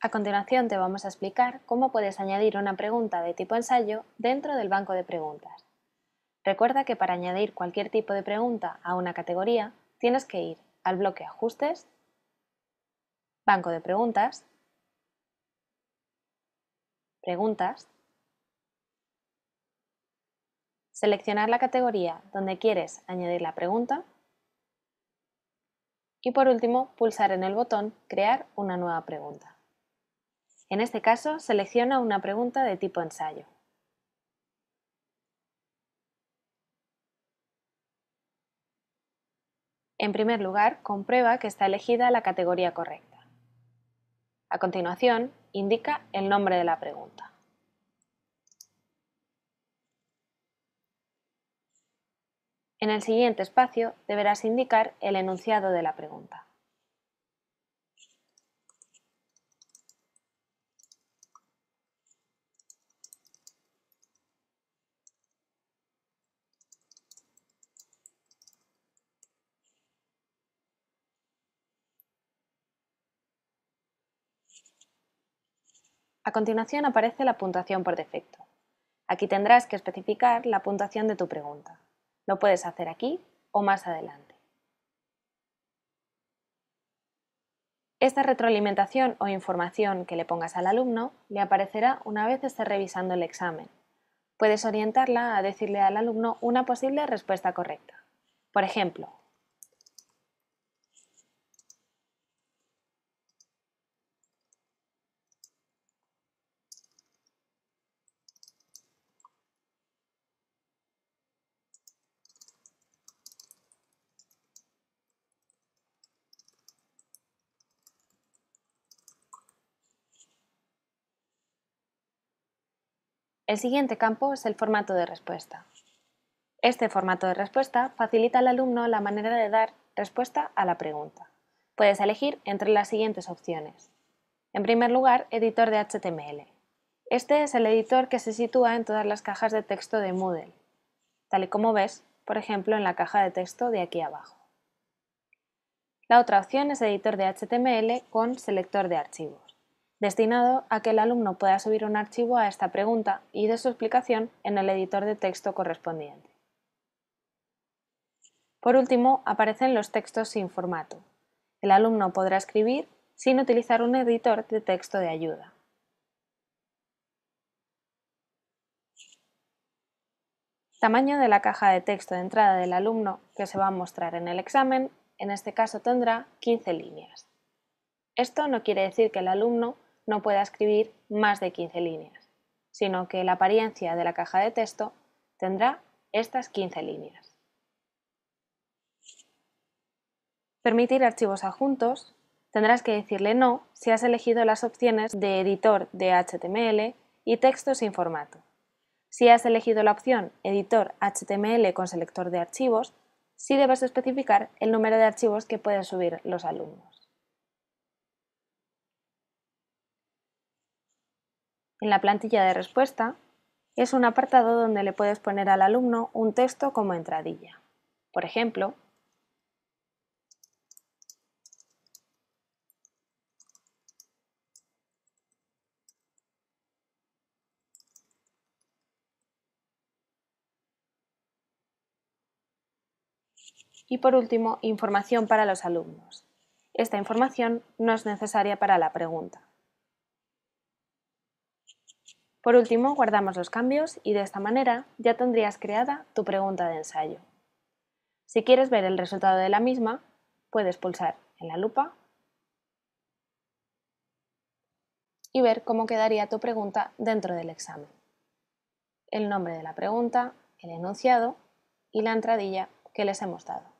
A continuación te vamos a explicar cómo puedes añadir una pregunta de tipo ensayo dentro del banco de preguntas. Recuerda que para añadir cualquier tipo de pregunta a una categoría tienes que ir al bloque Ajustes, Banco de preguntas, Preguntas, seleccionar la categoría donde quieres añadir la pregunta y por último pulsar en el botón Crear una nueva pregunta. En este caso, selecciona una pregunta de tipo ensayo. En primer lugar, comprueba que está elegida la categoría correcta. A continuación, indica el nombre de la pregunta. En el siguiente espacio deberás indicar el enunciado de la pregunta. A continuación aparece la puntuación por defecto. Aquí tendrás que especificar la puntuación de tu pregunta. Lo puedes hacer aquí o más adelante. Esta retroalimentación o información que le pongas al alumno le aparecerá una vez esté revisando el examen. Puedes orientarla a decirle al alumno una posible respuesta correcta. Por ejemplo, El siguiente campo es el formato de respuesta. Este formato de respuesta facilita al alumno la manera de dar respuesta a la pregunta. Puedes elegir entre las siguientes opciones. En primer lugar, editor de HTML. Este es el editor que se sitúa en todas las cajas de texto de Moodle, tal y como ves, por ejemplo, en la caja de texto de aquí abajo. La otra opción es editor de HTML con selector de archivos destinado a que el alumno pueda subir un archivo a esta pregunta y de su explicación en el editor de texto correspondiente. Por último, aparecen los textos sin formato. El alumno podrá escribir sin utilizar un editor de texto de ayuda. Tamaño de la caja de texto de entrada del alumno que se va a mostrar en el examen, en este caso tendrá 15 líneas. Esto no quiere decir que el alumno no pueda escribir más de 15 líneas, sino que la apariencia de la caja de texto tendrá estas 15 líneas. Permitir archivos adjuntos, tendrás que decirle no si has elegido las opciones de editor de HTML y texto sin formato. Si has elegido la opción editor HTML con selector de archivos, sí debes especificar el número de archivos que pueden subir los alumnos. En la plantilla de respuesta es un apartado donde le puedes poner al alumno un texto como entradilla. Por ejemplo, Y por último, información para los alumnos. Esta información no es necesaria para la pregunta. Por último, guardamos los cambios y de esta manera ya tendrías creada tu pregunta de ensayo. Si quieres ver el resultado de la misma, puedes pulsar en la lupa y ver cómo quedaría tu pregunta dentro del examen. El nombre de la pregunta, el enunciado y la entradilla que les hemos dado.